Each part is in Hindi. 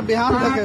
बिहान लगे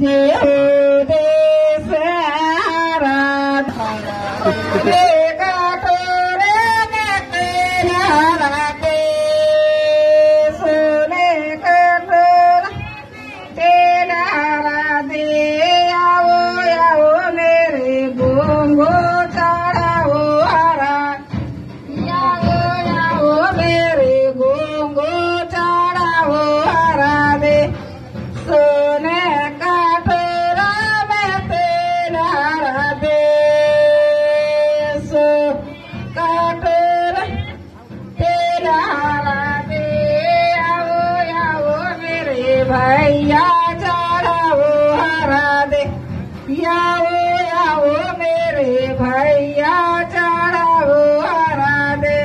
내 भैया चढ़ो हरा दे। याओ आओ मेरे भैया चढ़ो हरा दे।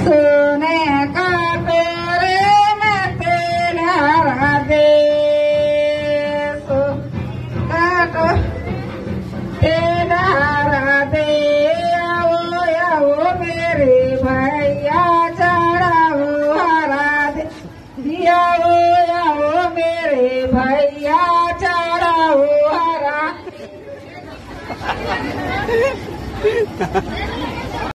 सोने का पेरे में तेल हरा दे। तेल हरा दे। आओ आओ मेरे भैया आओ आओ मेरे भैया चढ़ाओ हरा।